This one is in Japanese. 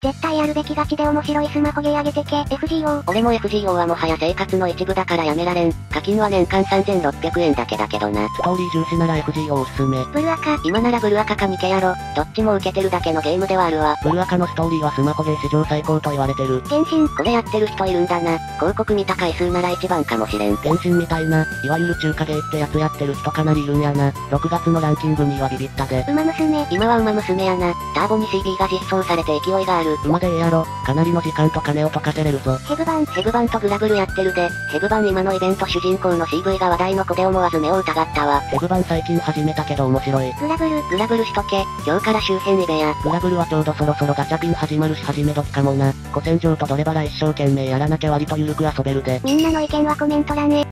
絶対やるべきガチで面白いスマホゲーあげてけ、FGO。俺も FGO はもはや生活の一部だからやめられん。課金は年間3600円だけだけどな。ストーリー重視なら FGO おすすめ。ブルアカ。今ならブルアカかニケやろ。どっちも受けてるだけのゲームではあるわ。ブルアカのストーリーはスマホゲー史上最高と言われてる。原神。これやってる人いるんだな。広告見た回数なら一番かもしれん。原神みたいな、いわゆる中華ゲーってやつやってる人かなりいるんやな。6月のランキングにはビビったで。馬娘。今は馬娘やな。ターボに CD が実装されて勢いがある。馬でええやろ。かなりの時間と金を溶かせれるぞ。ヘブ版。ヘブ版とグラブルやってるで。ヘブ版今のイベント主人公の CV が話題の子で思わず目を疑ったわ。ヘブ版最近始めたけど面白い。グラブル。グラブルしとけ。今日から周辺イベや。グラブルはちょうどそろそろガチャピン始まるし始め時かもな。古戦場とドレバラ一生懸命やらなきゃ割とゆるく遊べるで。みんなの意見はコメント欄へ。